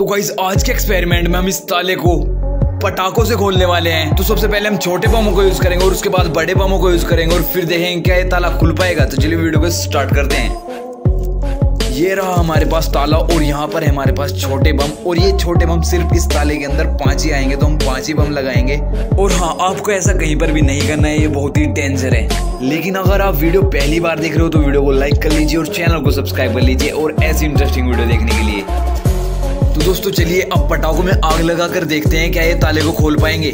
तो गाइस आज के एक्सपेरिमेंट में हम इस ताले को पटाखों से खोलने वाले हैं। तो सबसे पहले हम छोटे बमों को यूज़ करेंगे और उसके बाद बड़े बमों को यूज़ करेंगे और फिर देखेंगे क्या ये ताला खुल पाएगा। तो चलिए वीडियो को स्टार्ट करते हैं। ये रहा हमारे पास ताला और यहाँ पर है हमारे पास छोटे बम और ये छोटे बम सिर्फ़ इस ताले के अंदर पाँच ही आएँगे तो हम पाँच ही बम लगाएँगे। और हाँ आपको ऐसा कहीं पर भी नहीं करना है, ये बहुत ही डेंजर है। लेकिन अगर आप वीडियो पहली बार देख रहे हो तो वीडियो को लाइक कर लीजिए और चैनल को सब्सक्राइब कर लीजिए और ऐसी इंटरेस्टिंग वीडियो देखने के लिए। दोस्तों, चलिए अब पटाखों में आग लगा कर देखते हैं क्या ये ताले को खोल पाएँगे।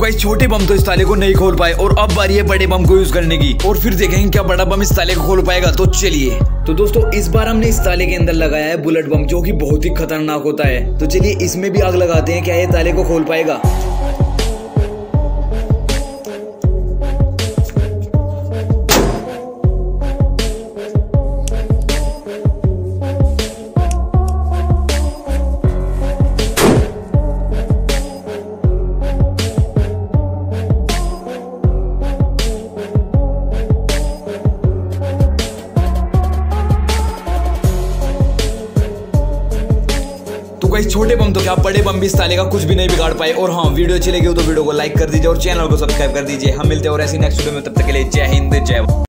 गाइस छोटे बम तो इस ताले को नहीं खोल पाए। और अब बारी है बड़े बम को यूज़ करने की। और फिर देखेंगे क्या बड़ा बम इस ताले को खोल पाएगा। तो चलिए। तो दोस्तों, इस बार हमने इस ताले के अंदर लगाया है बुलेट बम, जो की बहुत ही खतरनाक होता है। तो चलिए, इसमें भी आग लगाते हैं, क्या ये ताले को खोल पाएगा? गाइस छोटे बम तो क्या, बड़े बम भी इस ताले का कुछ भी नहीं बिगाड़ पाए। और हाँ वीडियो अच्छी लगी हो तो वीडियो को लाइक कर दीजिए और चैनल को सब्सक्राइब कर दीजिए। हम मिलते हैं और ऐसी नेक्स्ट वीडियो में, तब तक के लिए जय हिंद, जय